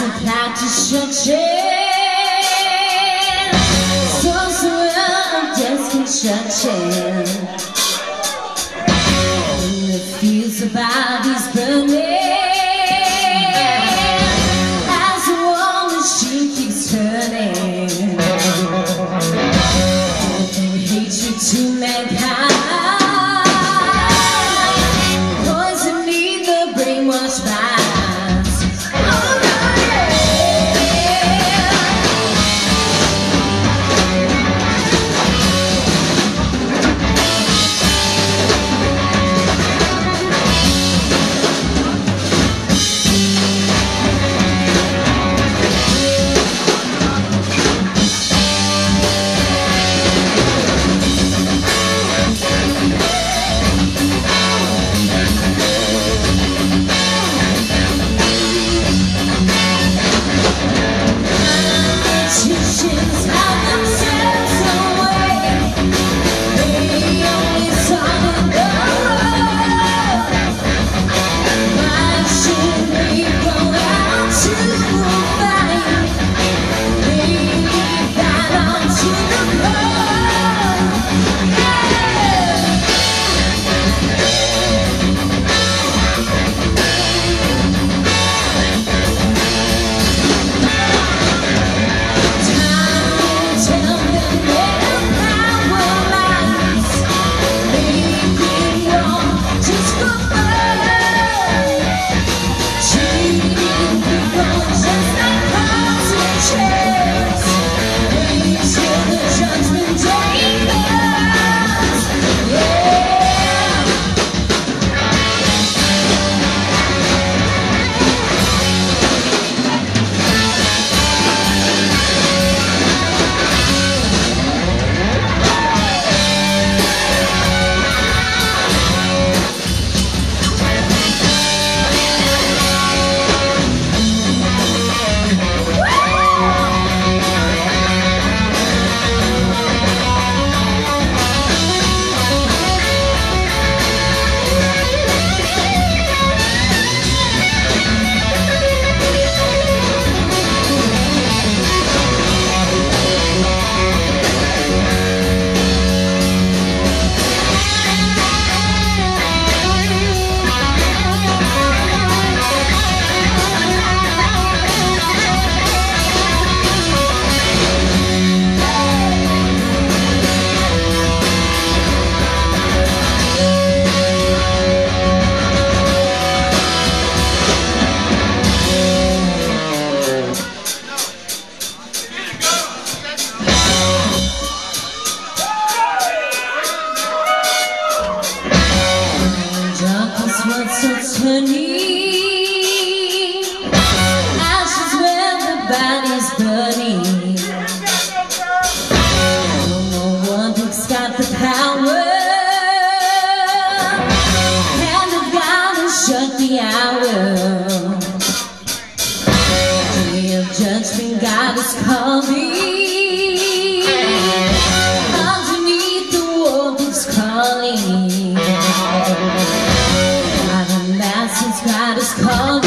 minds apply destruction. Souls around death construction. In the fields of Politicians Ashes the No one think's got the power. Has shut the hour. Judgment God is coming God